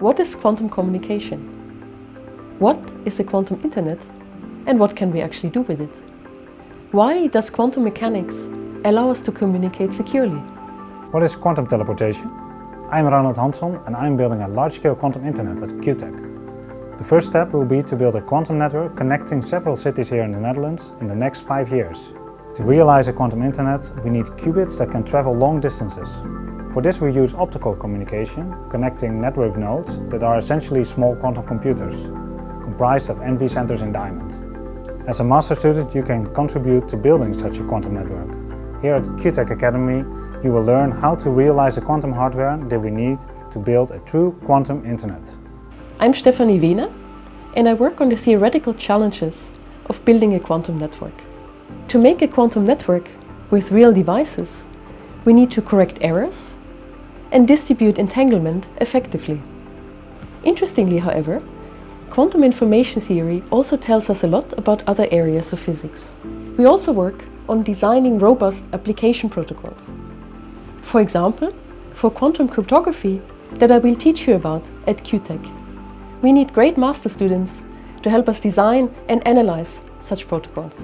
What is quantum communication? What is the quantum internet and what can we actually do with it? Why does quantum mechanics allow us to communicate securely? What is quantum teleportation? I'm Ronald Hanson and I'm building a large-scale quantum internet at QuTech. The first step will be to build a quantum network connecting several cities here in the Netherlands in the next five years. To realize a quantum internet, we need qubits that can travel long distances. For this we use optical communication, connecting network nodes that are essentially small quantum computers, comprised of NV centers in diamond. As a master student you can contribute to building such a quantum network. Here at QuTech Academy you will learn how to realize the quantum hardware that we need to build a true quantum internet. I'm Stephanie Wehner and I work on the theoretical challenges of building a quantum network. To make a quantum network with real devices, we need to correct errors and distribute entanglement effectively. Interestingly, however, quantum information theory also tells us a lot about other areas of physics. We also work on designing robust application protocols. For example, for quantum cryptography that I will teach you about at QuTech. We need great master students to help us design and analyze such protocols.